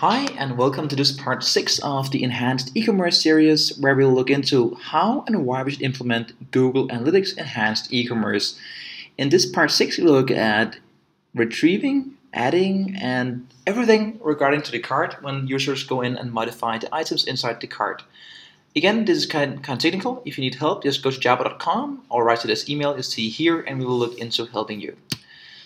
Hi and welcome to this part 6 of the Enhanced E-commerce series where we'll look into how and why we should implement Google Analytics Enhanced E-commerce. In this part 6 we'll look at retrieving, adding and everything regarding to the cart when users go in and modify the items inside the cart. Again, this is kind, kind of technical. If you need help, just go to jarboo.com or write to this email you see here and we will look into helping you.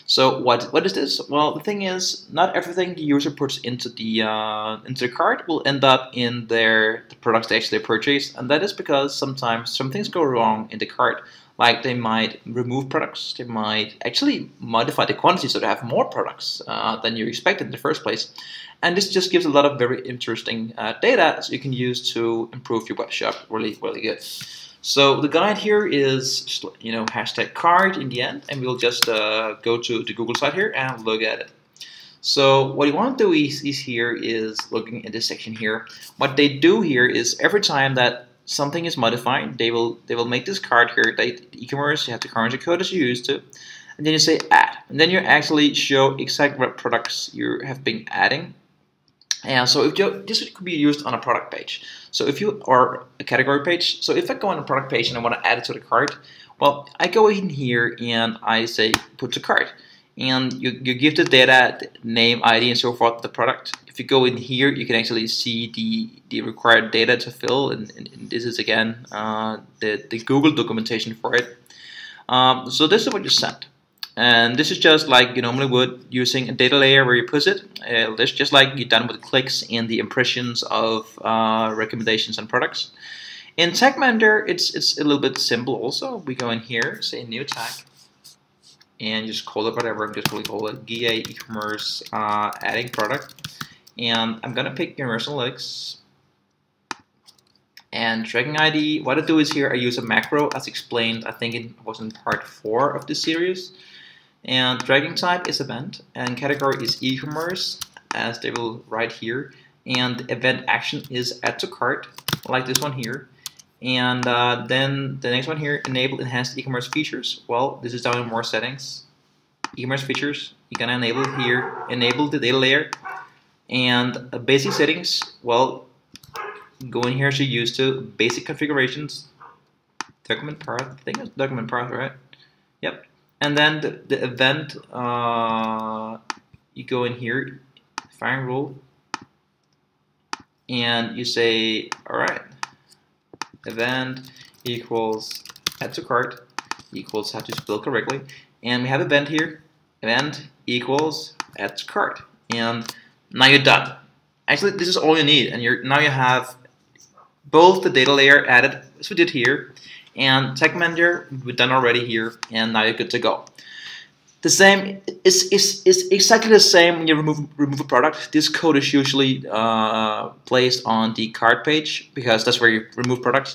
So what what is this? Well, the thing is, not everything the user puts into the uh, into the cart will end up in their the products they actually purchase, and that is because sometimes some things go wrong in the cart. Like they might remove products, they might actually modify the quantity so they have more products uh, than you expected in the first place. And this just gives a lot of very interesting uh, data so you can use to improve your web shop really, really good. So the guide here is you know hashtag card in the end, and we'll just uh, go to the Google site here and look at it. So what you want to do is, is here is looking at this section here. What they do here is every time that something is modified, they will they will make this card here. They e-commerce, you have the currency code as you used to, and then you say add, and then you actually show exactly what products you have been adding and so if you, this could be used on a product page. So if you or a category page. So if I go on a product page and I want to add it to the cart, well, I go in here and I say put to cart. And you, you give the data, name, ID, and so forth the product. If you go in here, you can actually see the, the required data to fill. And, and, and this is again uh, the, the Google documentation for it. Um, so this is what you send. And this is just like you normally would using a data layer where you put it. Uh, this just like you done with clicks and the impressions of uh, recommendations and products. In Tag Manager, it's it's a little bit simple. Also, we go in here, say new tag, and just call it whatever. I'm just going to call it GA e-commerce uh, adding product, and I'm gonna pick Universal Analytics. And tracking ID, what I do is here I use a macro as explained, I think it was in part 4 of the series. And tracking type is event, and category is e-commerce, as they will write here. And event action is add to cart, like this one here. And uh, then the next one here, enable enhanced e-commerce features. Well, this is down in more settings. E-commerce features, you can enable here, enable the data layer. And uh, basic settings, well, go in here as you used to, basic configurations, document path, I think it's document path, right? Yep, and then the, the event uh, you go in here firing rule and you say all right event equals add to cart equals have to spell correctly. And we have event here event equals add to cart. And now you're done. Actually this is all you need and you're now you have both the data layer added as we did here and Tag Manager we've done already here and now you're good to go. The same is, is, is exactly the same when you remove remove a product. This code is usually uh, placed on the cart page because that's where you remove products.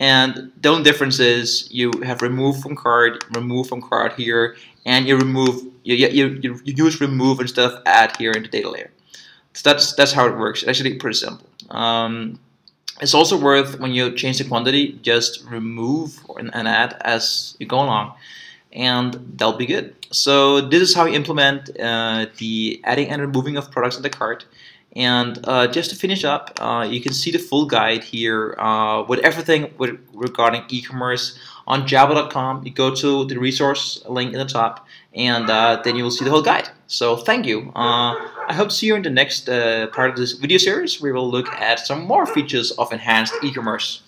And the only difference is you have remove from cart, remove from cart here, and you remove you, you, you, you use remove instead of add here in the data layer. So that's that's how it works. It's actually pretty simple. Um, it's also worth when you change the quantity, just remove and add as you go along, and they'll be good. So this is how you implement uh, the adding and removing of products in the cart. And uh, just to finish up, uh, you can see the full guide here uh, with everything with, regarding e-commerce on jarboo.com. You go to the resource link in the top, and uh, then you will see the whole guide. So thank you. Uh, I hope to see you in the next part of this video series. We will look at some more features of enhanced e-commerce.